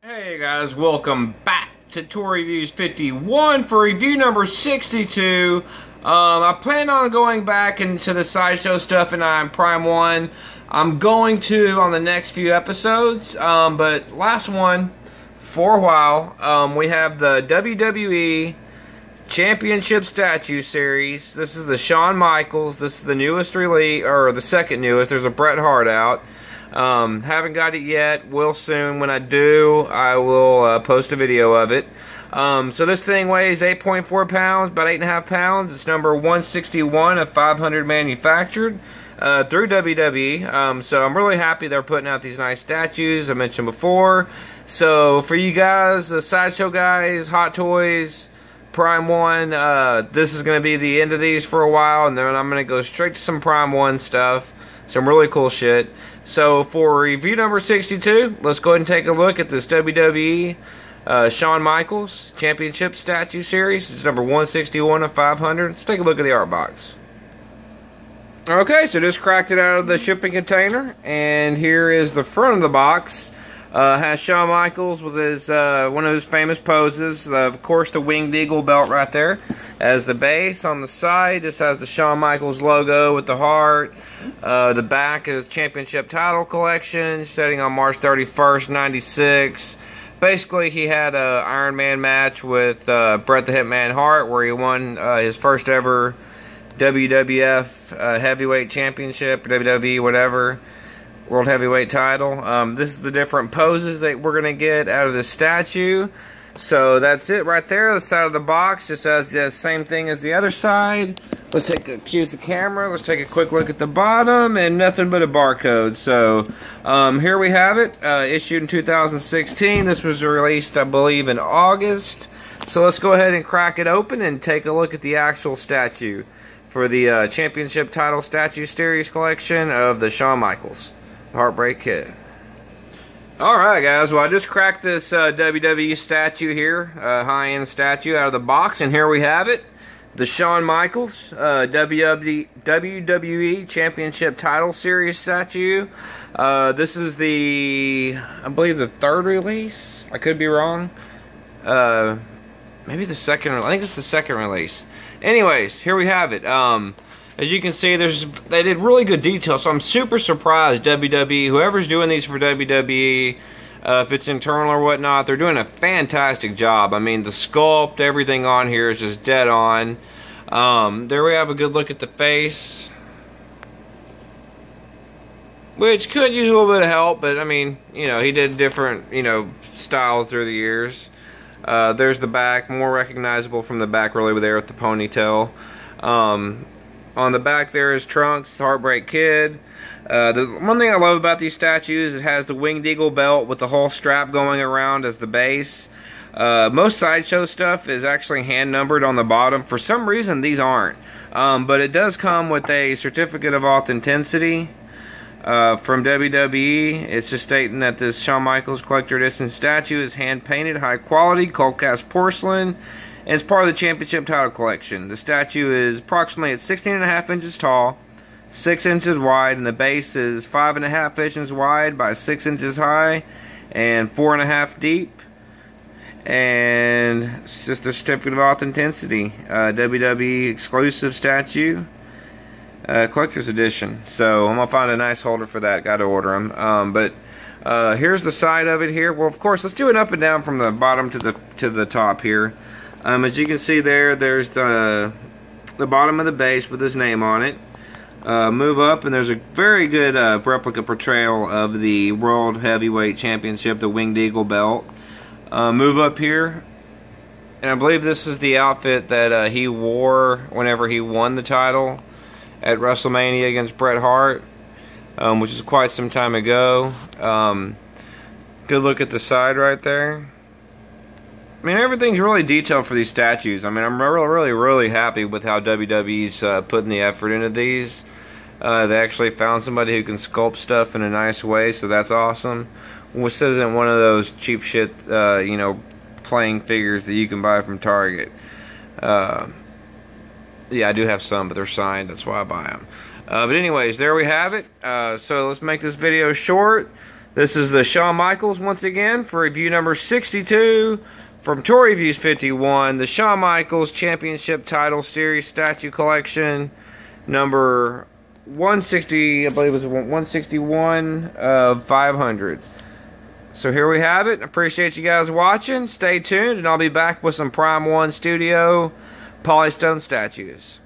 Hey guys, welcome back to Toy Reviews 51 for review number 62. Um, I plan on going back into the Sideshow stuff and I'm Prime 1. I'm going to on the next few episodes, um, but last one, for a while, um, we have the WWE Championship Statue Series. This is the Shawn Michaels. This is the newest release, or the second newest. There's a Bret Hart out. Um, haven't got it yet. Will soon. When I do, I will uh, post a video of it. Um, so this thing weighs 8.4 pounds, about 8.5 pounds. It's number 161 of 500 manufactured uh, through WWE. Um, so I'm really happy they're putting out these nice statues I mentioned before. So for you guys, the Sideshow guys, Hot Toys, Prime 1, uh, this is going to be the end of these for a while. And then I'm going to go straight to some Prime 1 stuff. Some really cool shit. So for review number 62, let's go ahead and take a look at this WWE uh, Shawn Michaels Championship Statue Series. It's number 161 of 500. Let's take a look at the art box. Okay, so just cracked it out of the shipping container, and here is the front of the box. Uh, has Shawn Michaels with his uh, one of his famous poses. Uh, of course, the winged eagle belt right there. As the base on the side, this has the Shawn Michaels logo with the heart. Uh, the back is championship title collection, starting on March 31st, 96. Basically, he had a Iron Man match with uh, Bret the Hitman Hart, where he won uh, his first ever WWF Heavyweight Championship, WWE, whatever. World Heavyweight title. Um, this is the different poses that we're going to get out of the statue. So that's it right there. The side of the box just has the same thing as the other side. Let's take a, the camera. Let's take a quick look at the bottom and nothing but a barcode. So um, here we have it. Uh, issued in 2016. This was released, I believe, in August. So let's go ahead and crack it open and take a look at the actual statue for the uh, Championship Title Statue Series collection of the Shawn Michaels. Heartbreak Kid. Alright guys, well I just cracked this uh, WWE statue here, uh, high-end statue out of the box, and here we have it. The Shawn Michaels uh, WWE, WWE Championship Title Series statue. Uh, this is the, I believe the third release. I could be wrong. Uh, maybe the second, I think it's the second release. Anyways, here we have it. Um, as you can see, there's they did really good detail, so I'm super surprised WWE, whoever's doing these for WWE, uh, if it's internal or whatnot, they're doing a fantastic job. I mean, the sculpt, everything on here is just dead on. Um, there we have a good look at the face. Which could use a little bit of help, but I mean, you know, he did different, you know, styles through the years. Uh, there's the back, more recognizable from the back really there with the ponytail. Um, on the back there is Trunks, Heartbreak Kid. Uh, the one thing I love about these statues, it has the winged eagle belt with the whole strap going around as the base. Uh, most sideshow stuff is actually hand numbered on the bottom. For some reason, these aren't. Um, but it does come with a certificate of authenticity uh, from WWE. It's just stating that this Shawn Michaels collector edition statue is hand painted, high quality, cold cast porcelain, and it's part of the championship title collection. The statue is approximately at 16 and a half inches tall, 6 inches wide, and the base is 5 and a half inches wide by 6 inches high and 4 and a half deep. And it's just a certificate of authenticity. WWE exclusive statue. Uh, collector's edition. So I'm gonna find a nice holder for that. Got to order them. Um, but uh, here's the side of it here. Well, of course, let's do it up and down from the bottom to the to the top here. Um, as you can see there, there's the, the bottom of the base with his name on it. Uh, move up, and there's a very good uh, replica portrayal of the World Heavyweight Championship, the Winged Eagle belt. Uh, move up here, and I believe this is the outfit that uh, he wore whenever he won the title at WrestleMania against Bret Hart, um, which is quite some time ago. Um, good look at the side right there. I mean, everything's really detailed for these statues. I mean, I'm really, really, really happy with how WWE's uh, putting the effort into these. Uh, they actually found somebody who can sculpt stuff in a nice way, so that's awesome. This isn't one of those cheap shit, uh, you know, playing figures that you can buy from Target. Uh, yeah, I do have some, but they're signed. That's why I buy them. Uh, but anyways, there we have it. Uh, so let's make this video short. This is the Shawn Michaels once again for review number 62 from Toy Reviews 51. The Shawn Michaels Championship Title Series Statue Collection number 160, I believe it was 161 of 500. So here we have it. Appreciate you guys watching. Stay tuned, and I'll be back with some Prime 1 Studio Polystone statues.